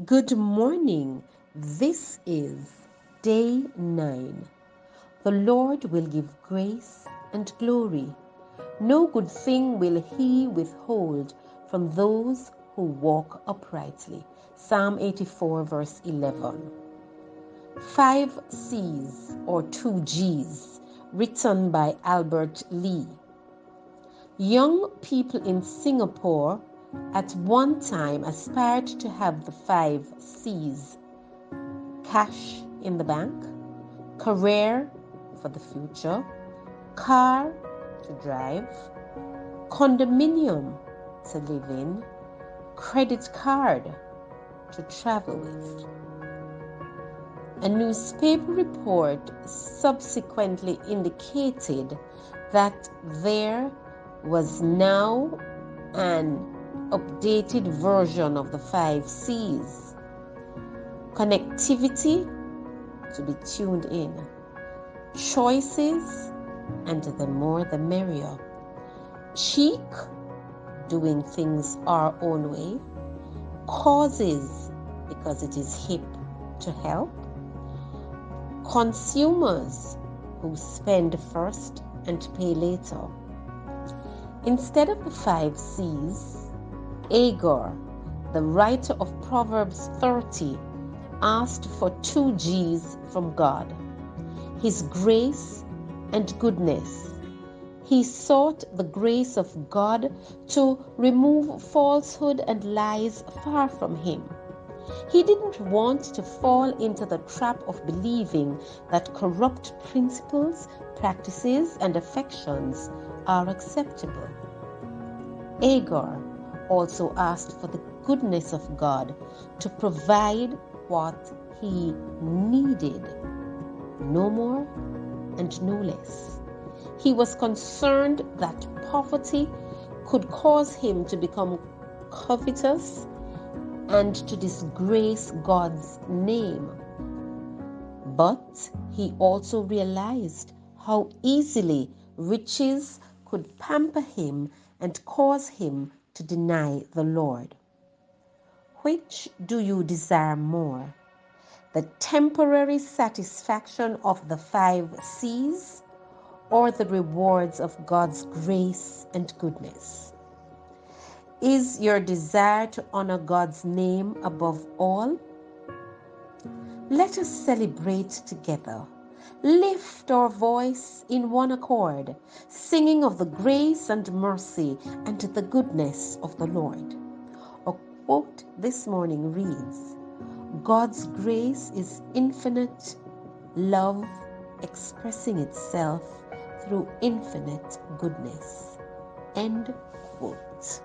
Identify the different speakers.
Speaker 1: Good morning. This is day 9. The Lord will give grace and glory. No good thing will he withhold from those who walk uprightly. Psalm 84, verse 11. Five C's or two G's, written by Albert Lee. Young people in Singapore at one time aspired to have the five C's cash in the bank, career for the future, car to drive, condominium to live in, credit card to travel with. A newspaper report subsequently indicated that there was now an updated version of the five C's. Connectivity to be tuned in, choices, and the more the merrier. Cheek, doing things our own way, causes, because it is hip to help, consumers who spend first and pay later. Instead of the five C's, Agur, the writer of Proverbs 30, asked for two G's from God His grace and goodness. He sought the grace of God to remove falsehood and lies far from him. He didn't want to fall into the trap of believing that corrupt principles, practices, and affections are acceptable. Agur also asked for the goodness of God to provide what he needed, no more and no less. He was concerned that poverty could cause him to become covetous and to disgrace God's name. But he also realized how easily riches could pamper him and cause him to deny the Lord. Which do you desire more? The temporary satisfaction of the five C's or the rewards of God's grace and goodness? Is your desire to honor God's name above all? Let us celebrate together lift our voice in one accord, singing of the grace and mercy and the goodness of the Lord. A quote this morning reads God's grace is infinite love expressing itself through infinite goodness. End quote.